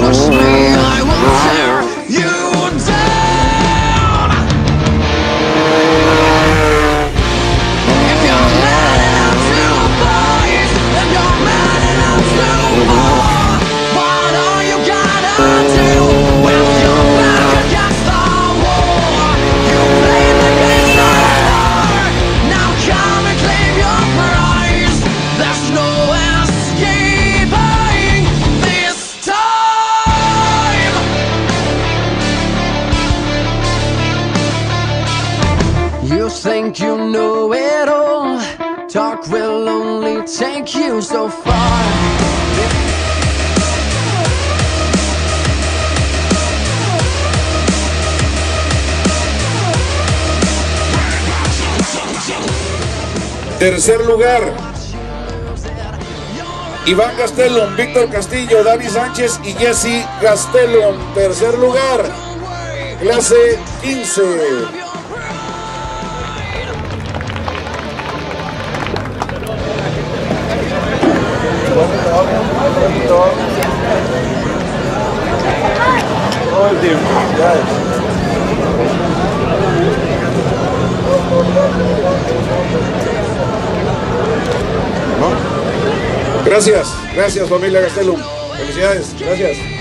push me, I will think you know it all. Talk will only take you so far. Tercer lugar, Iván Gastelum, Víctor Castillo, Dani Sánchez y Jesse Gastelum. Tercer lugar, clase 15. Gracias, gracias familia Gastelum. Felicidades, gracias.